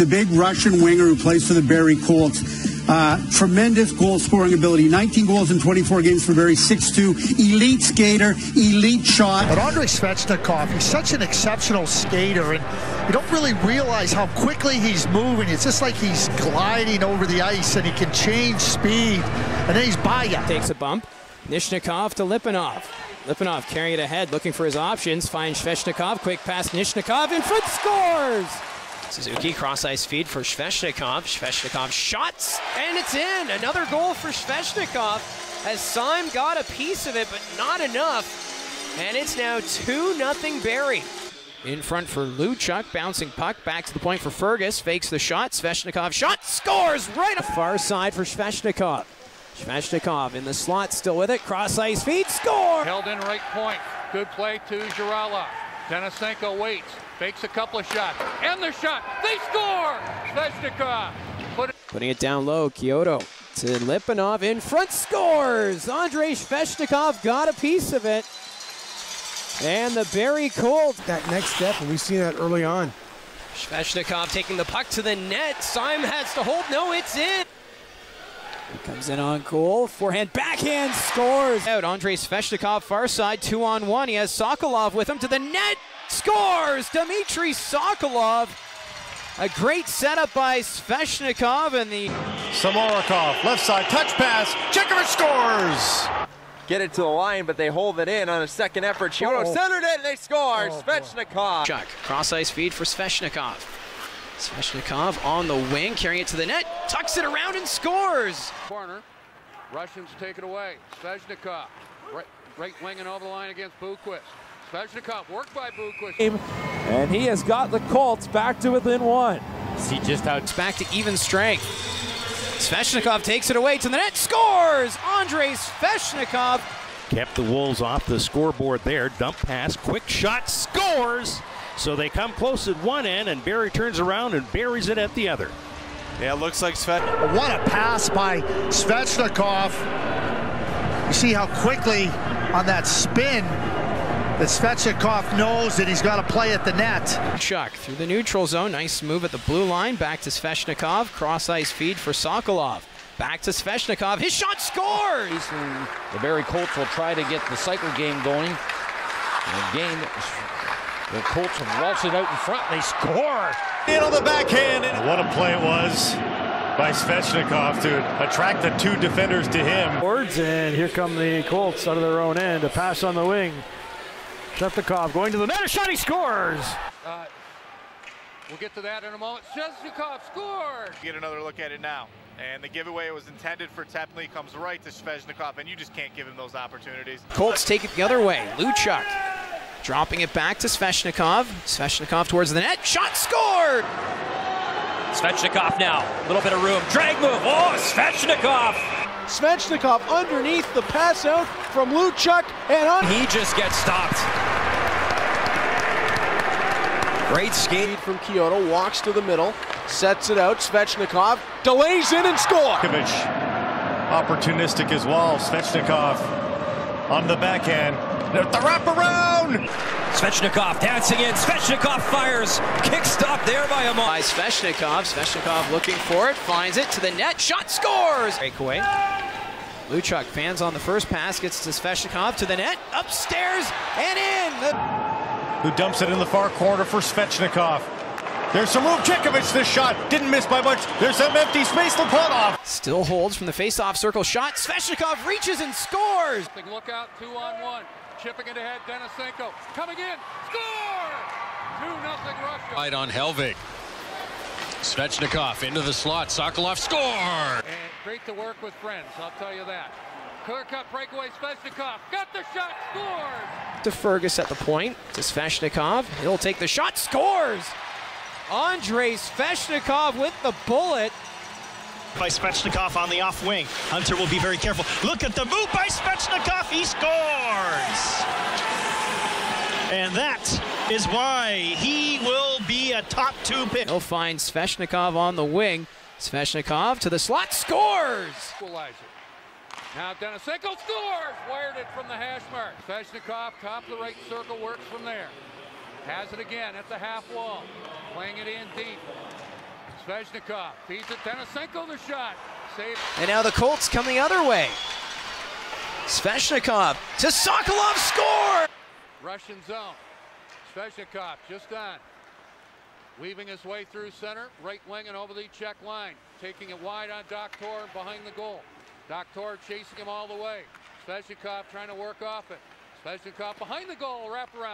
the big Russian winger who plays for the Barrie Colts. Uh, tremendous goal scoring ability. 19 goals in 24 games for Barrie, 6'2. Elite skater, elite shot. But Andrei Svechnikov, he's such an exceptional skater, and you don't really realize how quickly he's moving. It's just like he's gliding over the ice, and he can change speed, and then he's by you. Takes a bump. Nishnikov to Lipanov. Lipanov carrying it ahead, looking for his options. Finds Svechnikov. Quick pass. Nishnikov in front scores. Suzuki cross ice feed for Svechnikov. Svechnikov shots, and it's in. Another goal for Svechnikov as Syme got a piece of it, but not enough. And it's now 2 0 Barrie. In front for Luchuk, bouncing puck back to the point for Fergus. Fakes the shot. Svechnikov shot, scores right up far side for Svechnikov. Svechnikov in the slot, still with it. Cross ice feed, score! Held in right point. Good play to Jarala. Denisenko waits, fakes a couple of shots, and the shot. They score! Svechnikov. Put it Putting it down low, Kyoto to Lipanov in front, scores! Andrei Svechnikov got a piece of it. And the Barrie Colts. That next step, and we've seen that early on. Svechnikov taking the puck to the net. Syme has to hold. No, it's in. Comes in on goal. Forehand, backhand, scores. Out. Andrei Svechnikov, far side, two on one. He has Sokolov with him to the net. Scores! Dmitry Sokolov. A great setup by Svechnikov and the Samorukov, left side, touch pass. Chekhovich scores! Get it to the line, but they hold it in on a second effort. Chiodo Uh-oh. centered it, and they score. Oh, Svechnikov. Chuck. Cross ice feed for Svechnikov. Svechnikov on the wing, carrying it to the net, tucks it around and scores. corner. Russians take it away. Svechnikov. Right, right winging over the line against Buquist. Svechnikov worked by Buquist. And he has got the Colts back to within one. See just how it's back to even strength. Svechnikov takes it away to the net, scores! Andrei Svechnikov. Kept the Wolves off the scoreboard there. Dump pass, quick shot, scores! So they come close at one end, and Barrie turns around and buries it at the other. Yeah, it looks like Svet. What a pass by Svechnikov. You see how quickly on that spin that Svechnikov knows that he's got to play at the net. Chuck through the neutral zone, nice move at the blue line, back to Svechnikov, cross ice feed for Sokolov. Back to Svechnikov, his shot scores! The Barrie Colts will try to get the cycle game going. And again, the Colts have waltzed it out in front. They score. In on the backhand. And what a play it was by Svechnikov to attract the two defenders to him. Boards, and here come the Colts out of their own end. A pass on the wing. Shevchikov going to the net. A shot. He scores. Uh, we'll get to that in a moment. Svechnikov scored. Get another look at it now. And the giveaway was intended for Tepney comes right to Svechnikov, and you just can't give him those opportunities. Colts take it the other way. Luchuk dropping it back to Svechnikov. Svechnikov towards the net. Shot scored! Svechnikov now. A little bit of room. Drag move. Oh, Svechnikov. Svechnikov underneath the pass out from Luchuk and on. He just gets stopped. Great skate. from Kyoto, walks to the middle, sets it out. Svechnikov delays in and scores. Kovic, opportunistic as well. Svechnikov on the backhand. The wraparound! Svechnikov dancing in. Svechnikov fires. Kick stop there by Amon. By Svechnikov. Svechnikov looking for it, finds it to the net. Shot scores! Breakaway. Luchuk fans on the first pass, gets to Svechnikov to the net, upstairs and in. The Who dumps it in the far corner for Svechnikov. There's some room. Chekhovich, this shot didn't miss by much. There's some empty space. Lipanov. Still holds from the face-off circle shot. Svechnikov reaches and scores. Look out, two on one. Chipping it ahead, Denisenko. Coming in. Score! 2 nothing Russia. Right on Helvig. Svechnikov into the slot. Sokolov score! And great to work with friends, I'll tell you that. Clear cut breakaway, Svechnikov. Got the shot, scores! To Fergus at the point, to Svechnikov. He'll take the shot, scores! Andrei Svechnikov with the bullet. by Svechnikov on the off wing. Hunter will be very careful. Look at the move by Svechnikov. He scores. And that is why he will be a top two pick. He'll find Svechnikov on the wing. Svechnikov to the slot, scores! Equalizer. Now Denisenko scores! Wired it from the hash mark. Svechnikov top of the right circle, works from there. Has it again at the half wall. Playing it in deep. Svechnikov feeds it. Denisenko the shot. Save. And now the Colts come the other way. Svechnikov to Sokolov, score! Russian zone. Svechnikov just on. Weaving his way through center, right wing and over the check line. Taking it wide on Doctor behind the goal. Doctor chasing him all the way. Svechnikov trying to work off it. Svechnikov behind the goal, wrap around.